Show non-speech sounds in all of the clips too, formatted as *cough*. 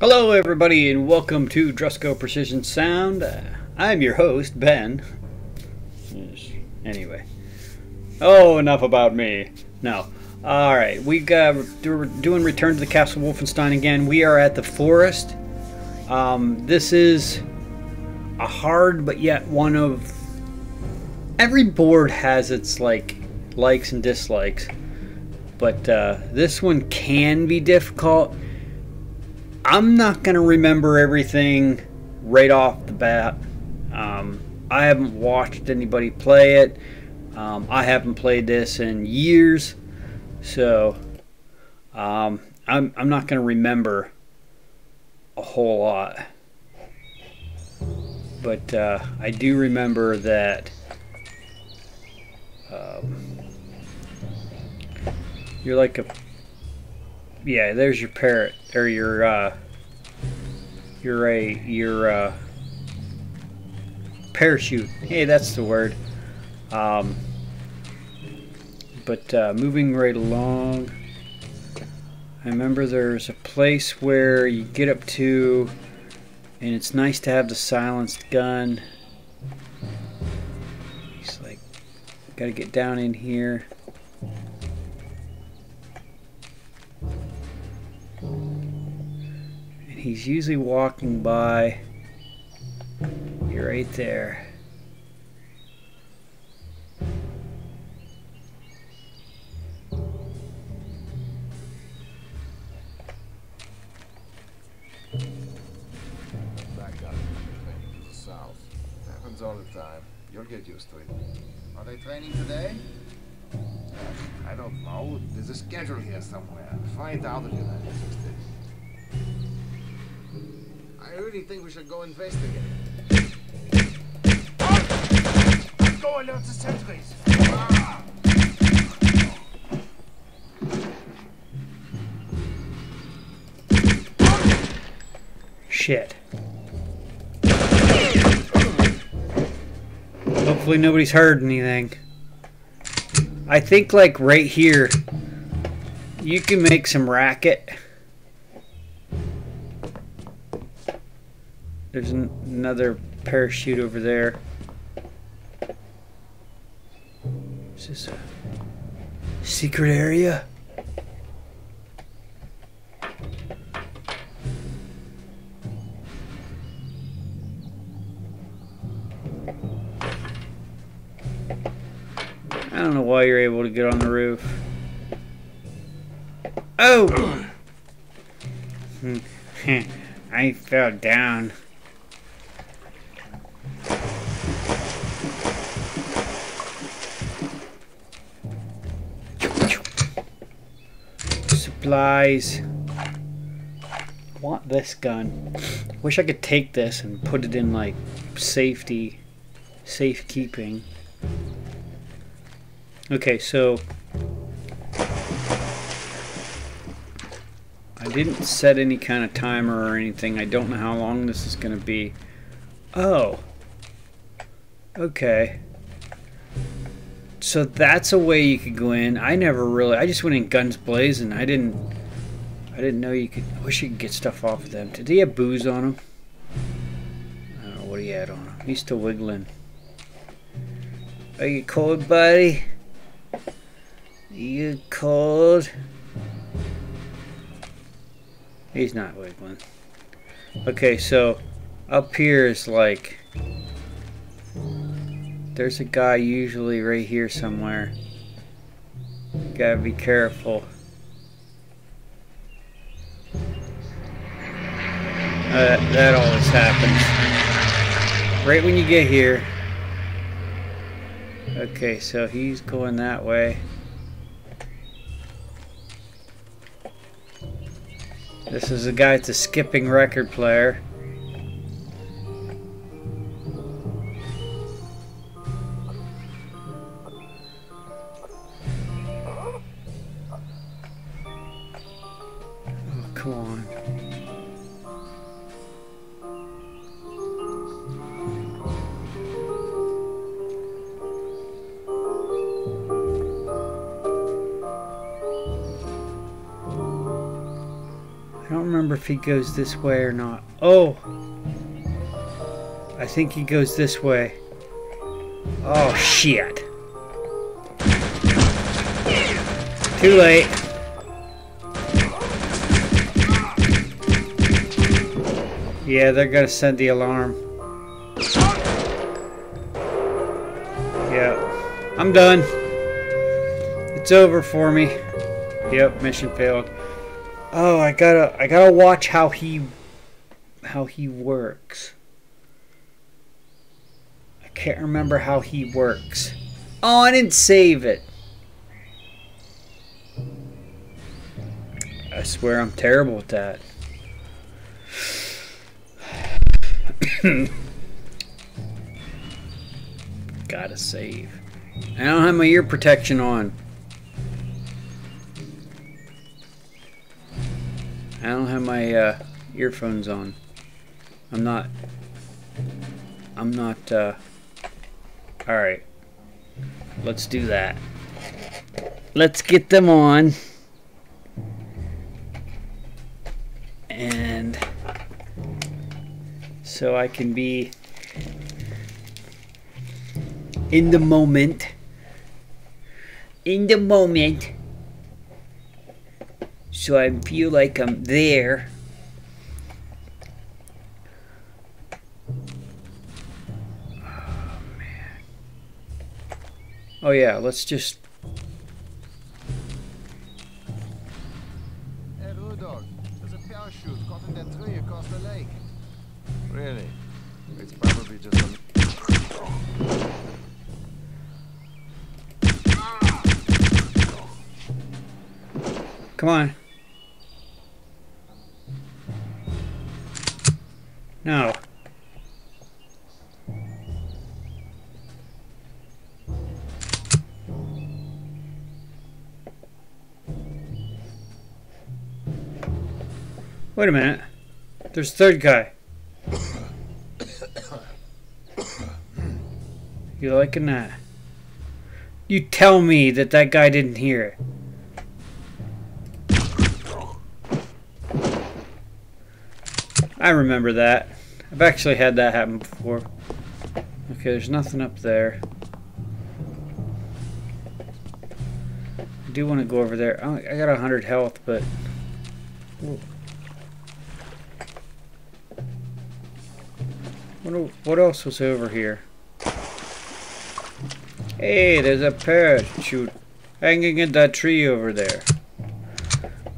Hello, everybody, and welcome to Drusko Precision Sound. Uh, I'm your host, Ben. Anyway. Oh, enough about me. No. Alright, we got, we're doing Return to the Castle Wolfenstein again. We are at the forest. Um, this is a hard, but yet one of. Every board has its, like, likes and dislikes. But uh, this one can be difficult. I'm not going to remember everything right off the bat. Um, I haven't watched anybody play it. Um, I haven't played this in years. So um, I'm, I'm not going to remember a whole lot. But uh, I do remember that um, you're like a yeah, there's your parrot or your uh your a your uh parachute. Hey, that's the word. Um but uh, moving right along I remember there's a place where you get up to and it's nice to have the silenced gun. He's like gotta get down in here. He's usually walking by. You're right there. Back up to the south. Happens all the time. You'll get used to it. Are they training today? I don't know. There's a schedule here somewhere. Find out if you're not interested. I really think we should go investigate. Go alert the sentries. Shit. Hopefully nobody's heard anything. I think like right here, you can make some racket. There's an another parachute over there. Is this a secret area? I don't know why you're able to get on the roof. Oh! *clears throat* I fell down. Supplies. I want this gun. Wish I could take this and put it in like safety, safekeeping. Okay, so I didn't set any kind of timer or anything. I don't know how long this is going to be. Oh. Okay. So that's a way you could go in. I never really. I just went in guns blazing. I didn't. I didn't know you could. I wish you could get stuff off of them. Did he have booze on him? I don't know what he had on him. He's still wiggling. Are you cold, buddy? You cold? He's not wiggling. Okay, so up here is like there's a guy usually right here somewhere. Gotta be careful. Uh, that always happens. Right when you get here. Okay, so he's going that way. This is a guy that's a skipping record player. Oh, don't remember if he goes this way or not. Oh! I think he goes this way. Oh, shit. Too late. Yeah, they're gonna send the alarm. Yeah. I'm done. It's over for me. Yep, mission failed. Oh, I gotta I gotta watch how he how he works. I can't remember how he works. Oh, I didn't save it. I swear I'm terrible with that. *laughs* Gotta save. I don't have my ear protection on. I don't have my uh, earphones on. I'm not. I'm not. Uh, Alright. Let's do that. Let's get them on. So I can be in the moment. In the moment. So I feel like I'm there. Oh. Oh yeah, let's just Really? It's probably just a... Come on. No. Wait a minute. There's a third guy. *coughs* You liking that? You tell me that that guy didn't hear it. I remember that. I've actually had that happen before. Okay, there's nothing up there. I do want to go over there. I got a 100 health, but... Ooh. What, what else was over here? Hey, there's a parachute hanging in that tree over there.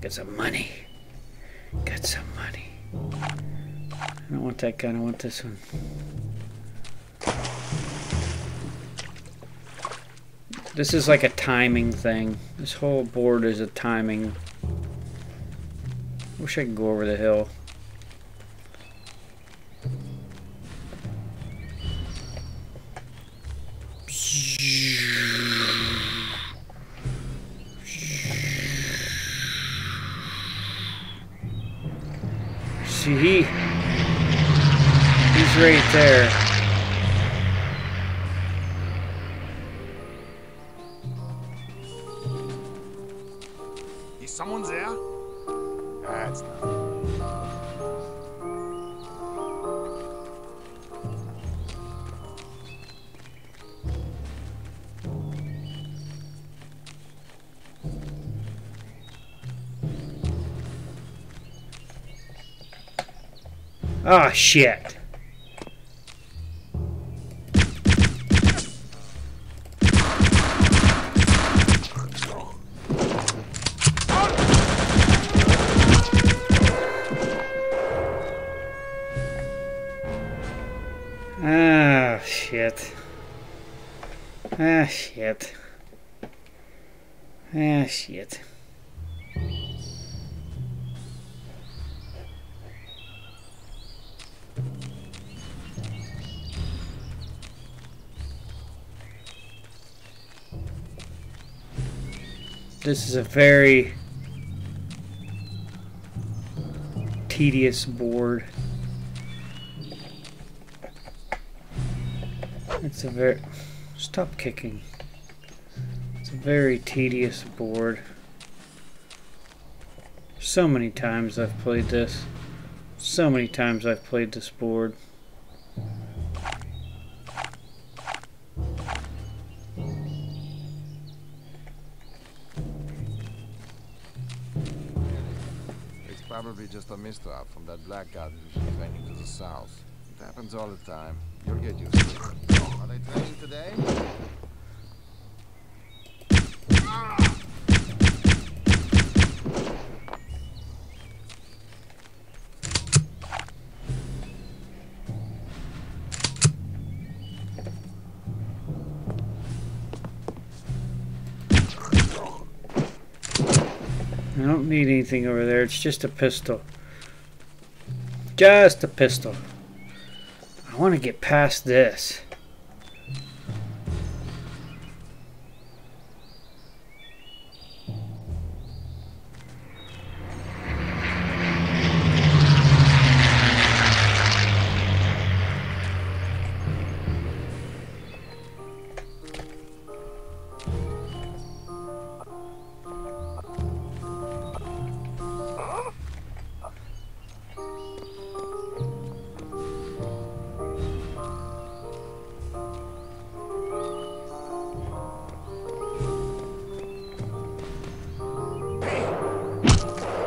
Get some money. Get some money. I don't want that gun, I want this one. This is like a timing thing. This whole board is a timing. Wish I could go over the hill. See, he, he's right there. Ah, shit. Ah, shit. Ah, shit. Ah, shit. This is a very tedious board. It's a very... Stop kicking. It's a very tedious board. So many times I've played this. So many times I've played this board. Just a mistrap from that Black Guard who's training to the south. It happens all the time. You'll get used to it. Are they training today? Ah! I don't need anything over there. It's just a pistol. Just a pistol. I want to get past this.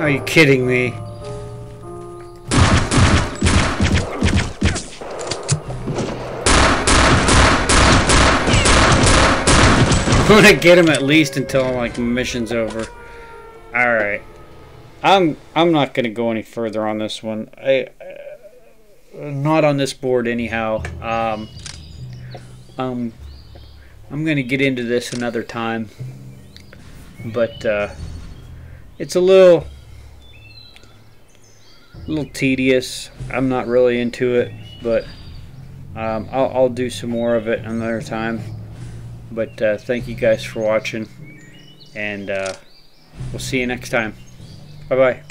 Are you kidding me? *laughs* I'm gonna get him at least until like mission's over. All right, I'm I'm not gonna go any further on this one. I uh, not on this board anyhow. Um, um, I'm gonna get into this another time, but uh, it's a little little tedious. I'm not really into it, but um, I'll, I'll do some more of it another time. But uh, thank you guys for watching, and uh, we'll see you next time. Bye bye.